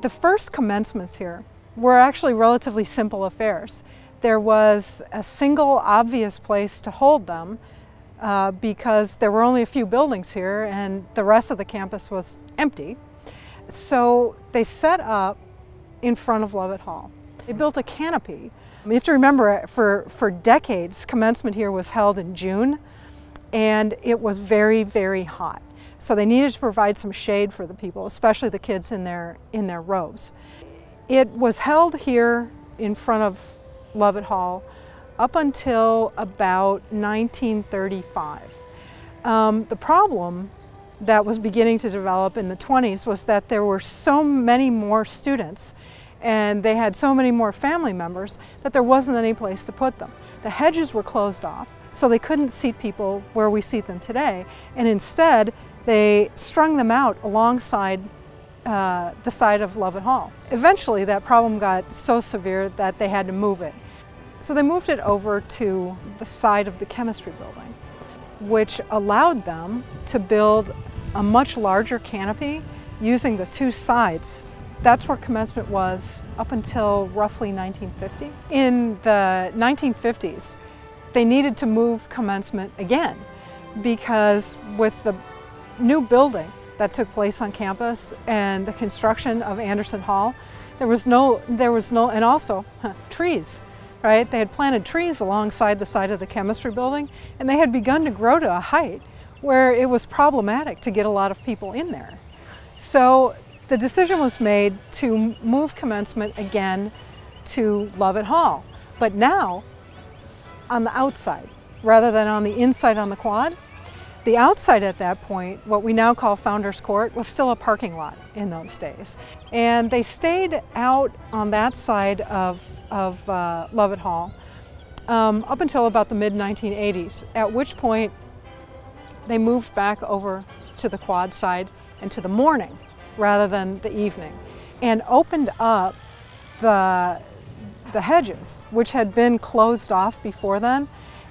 The first commencements here were actually relatively simple affairs. There was a single obvious place to hold them uh, because there were only a few buildings here and the rest of the campus was empty. So they set up in front of Lovett Hall. They built a canopy. You have to remember, for, for decades, commencement here was held in June and it was very, very hot. So they needed to provide some shade for the people, especially the kids in their, in their robes. It was held here in front of Lovett Hall up until about 1935. Um, the problem that was beginning to develop in the 20s was that there were so many more students and they had so many more family members that there wasn't any place to put them. The hedges were closed off, so they couldn't seat people where we seat them today, and instead they strung them out alongside uh, the side of Lovett Hall. Eventually that problem got so severe that they had to move it. So they moved it over to the side of the chemistry building, which allowed them to build a much larger canopy using the two sides. That's where commencement was up until roughly 1950. In the 1950s, they needed to move commencement again because with the new building that took place on campus and the construction of Anderson Hall, there was no, there was no, and also huh, trees right? They had planted trees alongside the side of the chemistry building and they had begun to grow to a height where it was problematic to get a lot of people in there. So the decision was made to move commencement again to Lovett Hall, but now on the outside rather than on the inside on the quad. The outside at that point, what we now call Founders Court, was still a parking lot in those days. And they stayed out on that side of, of uh, Lovett Hall um, up until about the mid-1980s, at which point they moved back over to the quad side and to the morning rather than the evening and opened up the, the hedges, which had been closed off before then.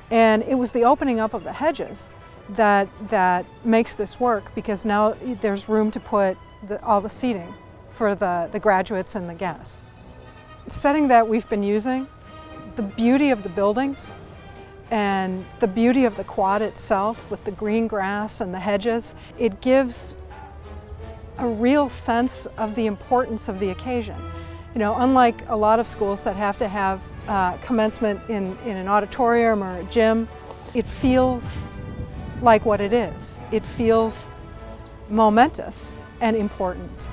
And it was the opening up of the hedges that, that makes this work because now there's room to put the, all the seating for the, the graduates and the guests. Setting that we've been using, the beauty of the buildings and the beauty of the quad itself with the green grass and the hedges, it gives a real sense of the importance of the occasion. You know, unlike a lot of schools that have to have uh, commencement in, in an auditorium or a gym, it feels like what it is. It feels momentous and important.